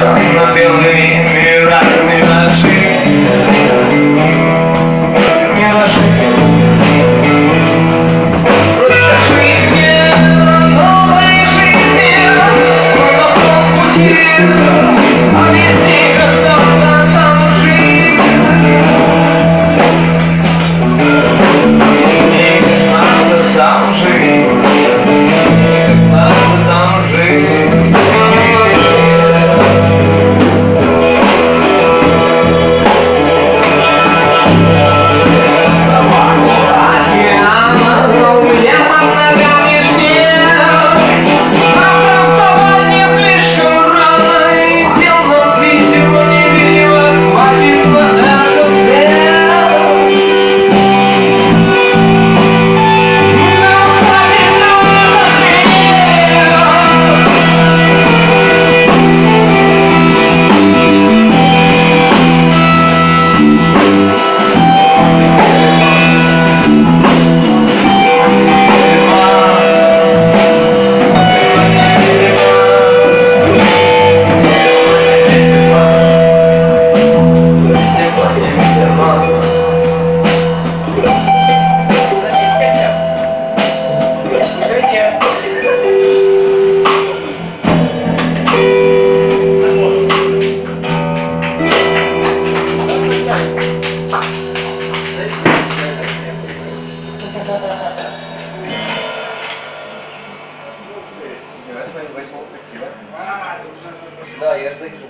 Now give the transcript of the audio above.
Черно-белыми мирами миражи Миражи Расскажи своим спасибо. А, ты уже Да, я же закинул.